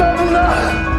大柱